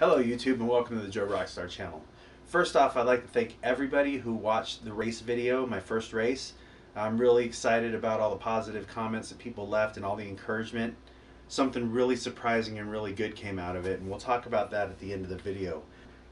Hello YouTube and welcome to the Joe Rockstar channel. First off, I'd like to thank everybody who watched the race video, my first race. I'm really excited about all the positive comments that people left and all the encouragement. Something really surprising and really good came out of it and we'll talk about that at the end of the video.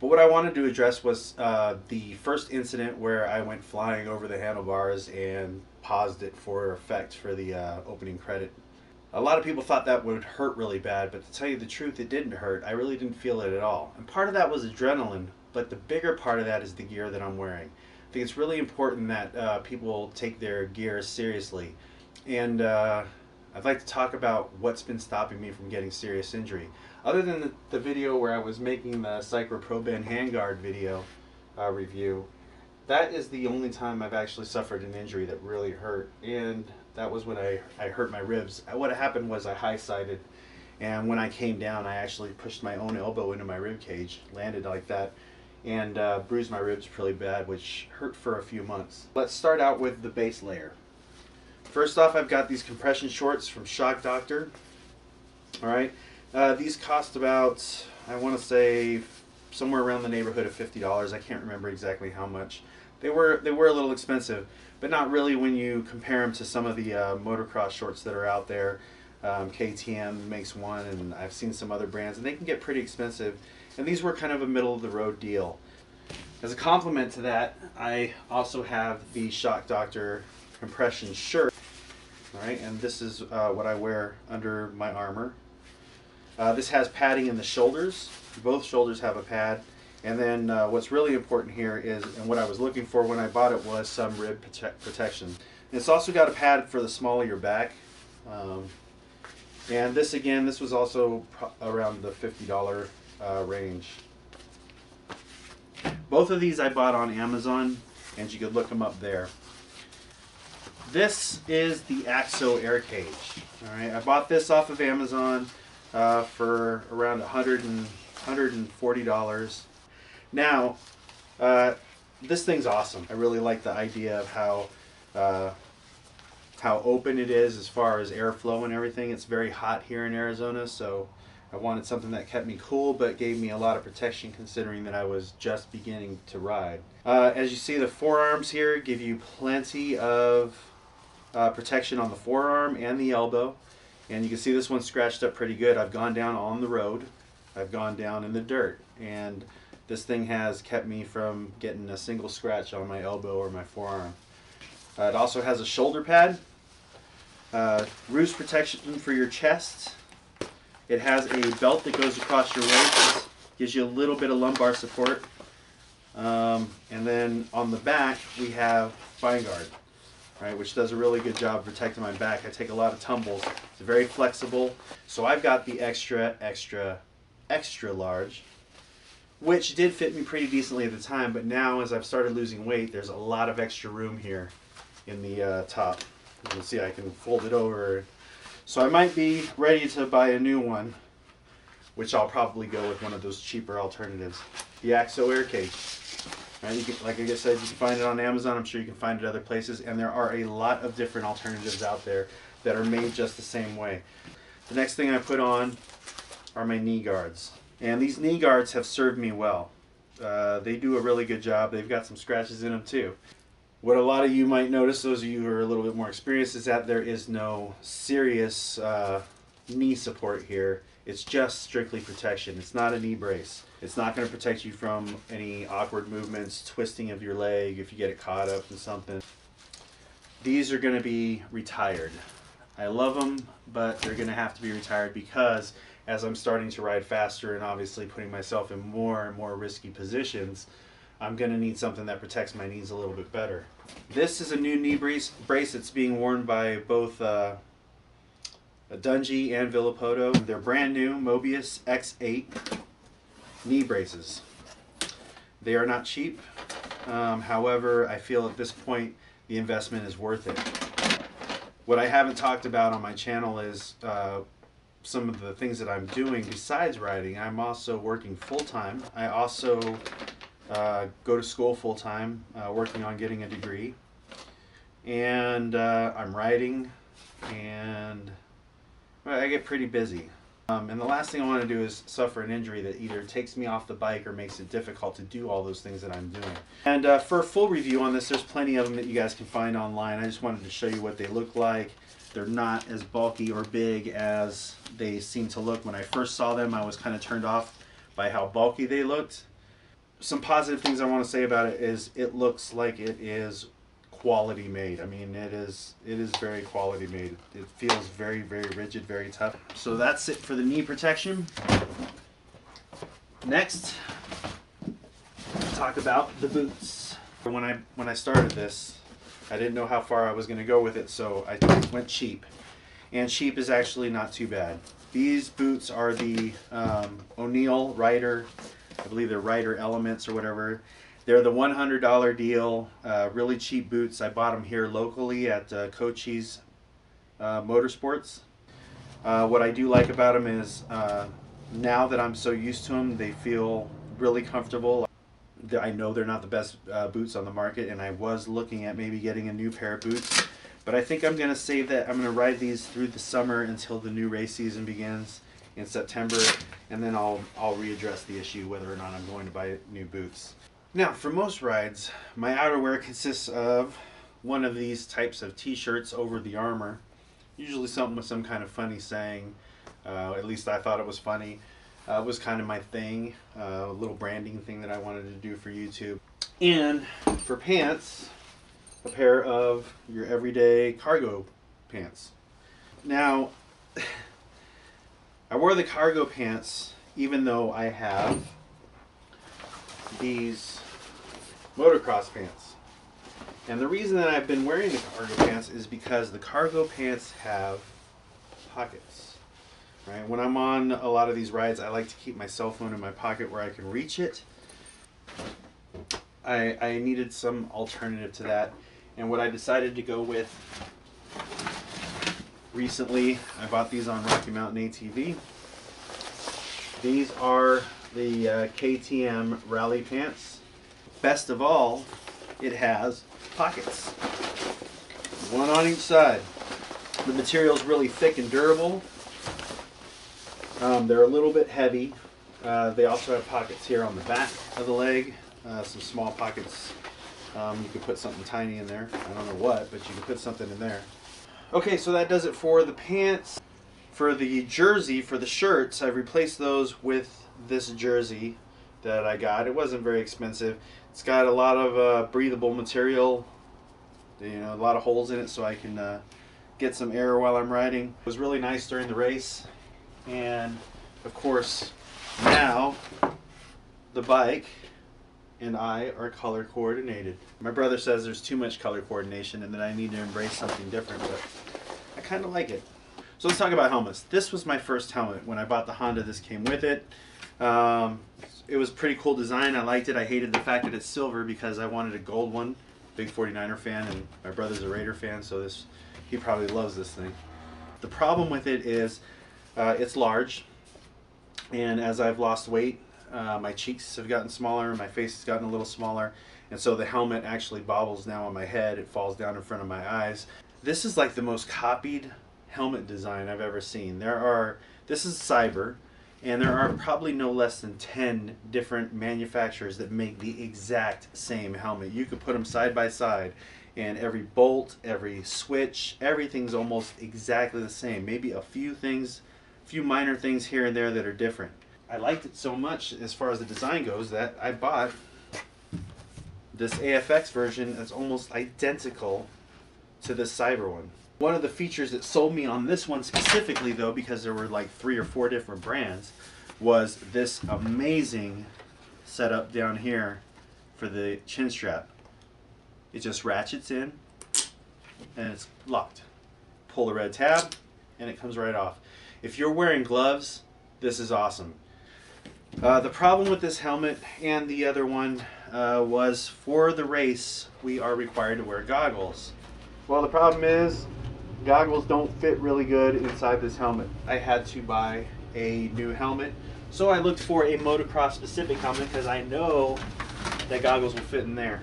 But what I wanted to address was uh, the first incident where I went flying over the handlebars and paused it for effect for the uh, opening credit a lot of people thought that would hurt really bad, but to tell you the truth, it didn't hurt. I really didn't feel it at all. And part of that was adrenaline, but the bigger part of that is the gear that I'm wearing. I think it's really important that uh, people take their gear seriously. And uh, I'd like to talk about what's been stopping me from getting serious injury. Other than the, the video where I was making the Cycra Pro handguard video uh, review, that is the only time I've actually suffered an injury that really hurt. And that was when I, I hurt my ribs. What happened was I high sided, and when I came down, I actually pushed my own elbow into my rib cage, landed like that, and uh, bruised my ribs pretty bad, which hurt for a few months. Let's start out with the base layer. First off, I've got these compression shorts from Shock Doctor. All right, uh, these cost about I want to say somewhere around the neighborhood of fifty dollars. I can't remember exactly how much. They were they were a little expensive but not really when you compare them to some of the uh, motocross shorts that are out there. Um, KTM makes one, and I've seen some other brands, and they can get pretty expensive. And these were kind of a middle of the road deal. As a compliment to that, I also have the Shock Doctor compression shirt. All right, and this is uh, what I wear under my armor. Uh, this has padding in the shoulders. Both shoulders have a pad. And then uh, what's really important here is, and what I was looking for when I bought it was some rib prote protection. It's also got a pad for the small of your back. Um, and this again, this was also around the $50 uh, range. Both of these I bought on Amazon, and you could look them up there. This is the AXO air cage. All right, I bought this off of Amazon uh, for around 100 and $140. Now, uh, this thing's awesome. I really like the idea of how uh, how open it is as far as airflow and everything. It's very hot here in Arizona, so I wanted something that kept me cool but gave me a lot of protection considering that I was just beginning to ride. Uh, as you see, the forearms here give you plenty of uh, protection on the forearm and the elbow. And you can see this one scratched up pretty good. I've gone down on the road. I've gone down in the dirt. And this thing has kept me from getting a single scratch on my elbow or my forearm. Uh, it also has a shoulder pad, uh, roost protection for your chest. It has a belt that goes across your waist, gives you a little bit of lumbar support. Um, and then on the back we have Spine Guard, right, which does a really good job protecting my back. I take a lot of tumbles. It's very flexible. So I've got the extra, extra, extra large which did fit me pretty decently at the time, but now as I've started losing weight, there's a lot of extra room here in the uh, top. You can see I can fold it over. So I might be ready to buy a new one, which I'll probably go with one of those cheaper alternatives. The AXO Air Cage. Right, can, like I said, you can find it on Amazon. I'm sure you can find it other places. And there are a lot of different alternatives out there that are made just the same way. The next thing I put on are my knee guards. And these knee guards have served me well. Uh, they do a really good job. They've got some scratches in them too. What a lot of you might notice, those of you who are a little bit more experienced, is that there is no serious uh, knee support here. It's just strictly protection. It's not a knee brace. It's not going to protect you from any awkward movements, twisting of your leg if you get it caught up in something. These are going to be retired. I love them, but they're going to have to be retired because as I'm starting to ride faster and obviously putting myself in more and more risky positions, I'm going to need something that protects my knees a little bit better. This is a new knee brace, brace that's being worn by both uh, Dungey and Villopoto. They're brand new Mobius X8 knee braces. They are not cheap. Um, however, I feel at this point the investment is worth it. What I haven't talked about on my channel is uh, some of the things that I'm doing besides riding. I'm also working full time. I also uh, go to school full time, uh, working on getting a degree. And uh, I'm writing, and I get pretty busy. Um, and the last thing I want to do is suffer an injury that either takes me off the bike or makes it difficult to do all those things that I'm doing. And uh, for a full review on this, there's plenty of them that you guys can find online. I just wanted to show you what they look like. They're not as bulky or big as they seem to look. When I first saw them, I was kind of turned off by how bulky they looked. Some positive things I want to say about it is it looks like it is quality made. I mean, it is it is very quality made. It feels very very rigid, very tough. So that's it for the knee protection. Next, talk about the boots. When I when I started this, I didn't know how far I was going to go with it, so I went cheap. And cheap is actually not too bad. These boots are the um, O'Neal Rider, I believe they're Rider Elements or whatever. They're the $100 deal, uh, really cheap boots. I bought them here locally at uh, Cochise uh, Motorsports. Uh, what I do like about them is uh, now that I'm so used to them, they feel really comfortable. I know they're not the best uh, boots on the market, and I was looking at maybe getting a new pair of boots. But I think I'm going to save that. I'm going to ride these through the summer until the new race season begins in September, and then I'll I'll readdress the issue whether or not I'm going to buy new boots. Now, for most rides, my outerwear consists of one of these types of t-shirts over the armor, usually something with some kind of funny saying. Uh, at least I thought it was funny. Uh, was kind of my thing, uh, a little branding thing that I wanted to do for YouTube. And for pants, a pair of your everyday cargo pants. Now, I wore the cargo pants even though I have these motocross pants. And the reason that I've been wearing the cargo pants is because the cargo pants have pockets. Right? When I'm on a lot of these rides, I like to keep my cell phone in my pocket where I can reach it. I, I needed some alternative to that. And what I decided to go with recently, I bought these on Rocky Mountain ATV. These are the uh, KTM Rally Pants. Best of all, it has pockets. One on each side. The material is really thick and durable. Um, they're a little bit heavy. Uh, they also have pockets here on the back of the leg. Uh, some small pockets. Um, you could put something tiny in there. I don't know what, but you can put something in there. Okay, so that does it for the pants. For the jersey, for the shirts, I've replaced those with this jersey that I got. It wasn't very expensive. It's got a lot of uh, breathable material, you know, a lot of holes in it so I can uh, get some air while I'm riding. It was really nice during the race. And of course, now the bike and I are color coordinated. My brother says there's too much color coordination and that I need to embrace something different, but I kind of like it. So let's talk about helmets. This was my first helmet. When I bought the Honda, this came with it. Um, it was pretty cool design. I liked it. I hated the fact that it's silver because I wanted a gold one. Big 49er fan, and my brother's a Raider fan, so this he probably loves this thing. The problem with it is uh, it's large, and as I've lost weight, uh, my cheeks have gotten smaller, my face has gotten a little smaller, and so the helmet actually bobbles now on my head. It falls down in front of my eyes. This is like the most copied helmet design I've ever seen. There are, this is Cyber, and there are probably no less than 10 different manufacturers that make the exact same helmet. You could put them side by side, and every bolt, every switch, everything's almost exactly the same. Maybe a few things, few minor things here and there that are different. I liked it so much as far as the design goes that I bought this AFX version that's almost identical to this Cyber one. One of the features that sold me on this one specifically though, because there were like three or four different brands, was this amazing setup down here for the chin strap. It just ratchets in and it's locked. Pull the red tab and it comes right off. If you're wearing gloves, this is awesome. Uh, the problem with this helmet and the other one uh, was for the race, we are required to wear goggles. Well, the problem is goggles don't fit really good inside this helmet. I had to buy a new helmet. So I looked for a motocross specific helmet because I know that goggles will fit in there.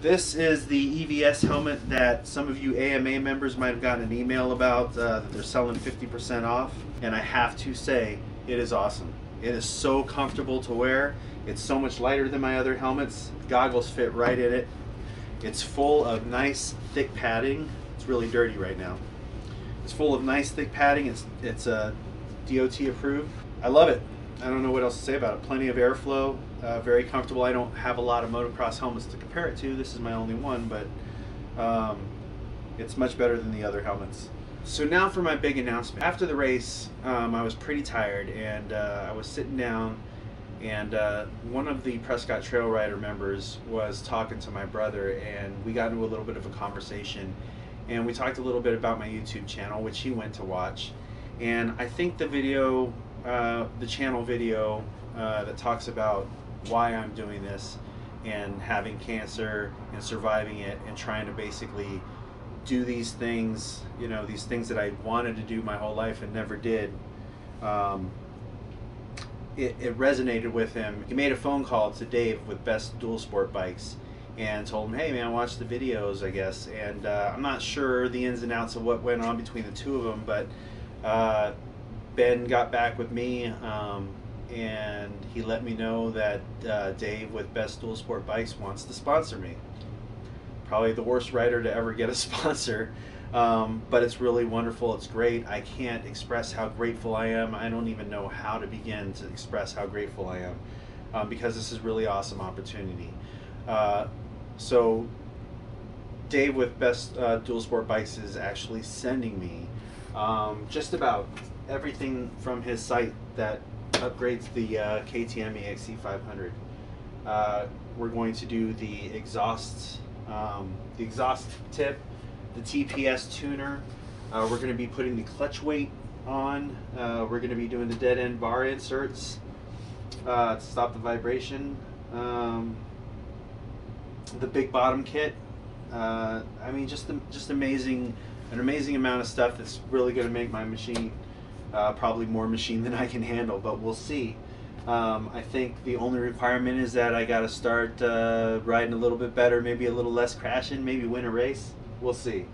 This is the EVS helmet that some of you AMA members might have gotten an email about uh, that they're selling 50% off. And I have to say, it is awesome. It is so comfortable to wear. It's so much lighter than my other helmets. Goggles fit right in it. It's full of nice thick padding. It's really dirty right now. It's full of nice thick padding. It's it's uh, DOT approved. I love it. I don't know what else to say about it. Plenty of airflow, uh, very comfortable. I don't have a lot of motocross helmets to compare it to. This is my only one, but um, it's much better than the other helmets. So now for my big announcement. After the race, um, I was pretty tired, and uh, I was sitting down, and uh, one of the Prescott Trail Rider members was talking to my brother, and we got into a little bit of a conversation, and we talked a little bit about my YouTube channel, which he went to watch, and I think the video, uh, the channel video uh, that talks about why I'm doing this and having cancer and surviving it and trying to basically do these things, you know, these things that I wanted to do my whole life and never did. Um, it, it, resonated with him. He made a phone call to Dave with Best Dual Sport Bikes and told him, hey man, watch the videos, I guess. And uh, I'm not sure the ins and outs of what went on between the two of them, but uh, Ben got back with me um, and he let me know that uh, Dave with Best Dual Sport Bikes wants to sponsor me. Probably the worst rider to ever get a sponsor, um, but it's really wonderful. It's great. I can't express how grateful I am. I don't even know how to begin to express how grateful I am um, because this is really awesome opportunity. Uh, so Dave with Best uh, Dual Sport Bikes is actually sending me um, just about everything from his site that upgrades the uh, KTM EXC 500. Uh, we're going to do the exhaust, um, the exhaust tip, the TPS tuner. Uh, we're going to be putting the clutch weight on. Uh, we're going to be doing the dead end bar inserts uh, to stop the vibration. Um, the big bottom kit. Uh, I mean, just just amazing, an amazing amount of stuff that's really going to make my machine uh, probably more machine than I can handle, but we'll see. Um, I think the only requirement is that I got to start uh, riding a little bit better, maybe a little less crashing, maybe win a race. We'll see.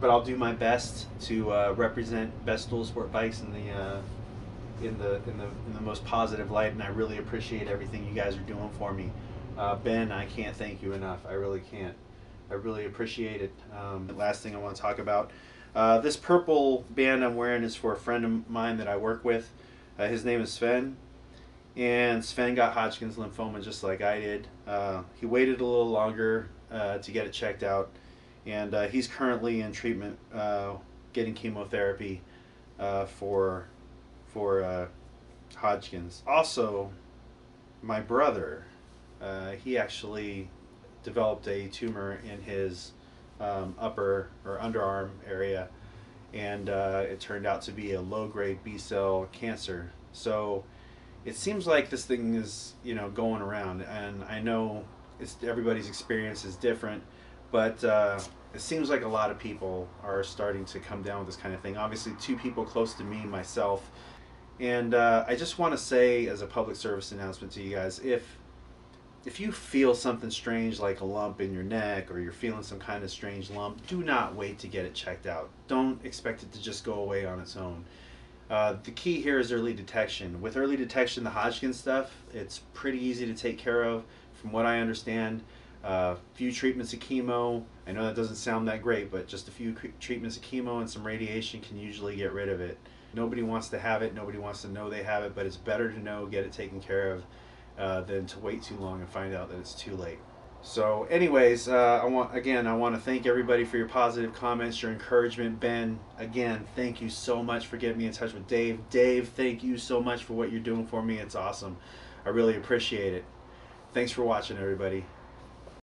But I'll do my best to uh, represent best dual sport bikes in the uh, in the in the in the most positive light, and I really appreciate everything you guys are doing for me. Uh, ben, I can't thank you enough. I really can't. I really appreciate it. Um, the last thing I want to talk about uh, this purple band I'm wearing is for a friend of mine that I work with. Uh, his name is Sven. And Sven got Hodgkin's lymphoma just like I did. Uh, he waited a little longer uh, to get it checked out. And uh, he's currently in treatment, uh, getting chemotherapy for, for Hodgkin's. Also, my brother, he actually developed a tumor in his um, upper or underarm area, and uh, it turned out to be a low-grade B-cell cancer. So it seems like this thing is you know going around, and I know it's everybody's experience is different, but uh, it seems like a lot of people are starting to come down with this kind of thing. Obviously, two people close to me, myself, and uh, I just want to say as a public service announcement to you guys, if if you feel something strange like a lump in your neck or you're feeling some kind of strange lump, do not wait to get it checked out. Don't expect it to just go away on its own. Uh, the key here is early detection. With early detection, the Hodgkin stuff, it's pretty easy to take care of. From what I understand, a uh, few treatments of chemo. I know that doesn't sound that great, but just a few treatments of chemo and some radiation can usually get rid of it. Nobody wants to have it. Nobody wants to know they have it, but it's better to know, get it taken care of uh, than to wait too long and find out that it's too late. So, anyways, uh, I want again, I want to thank everybody for your positive comments, your encouragement. Ben, again, thank you so much for getting me in touch with Dave. Dave, thank you so much for what you're doing for me. It's awesome. I really appreciate it. Thanks for watching, everybody.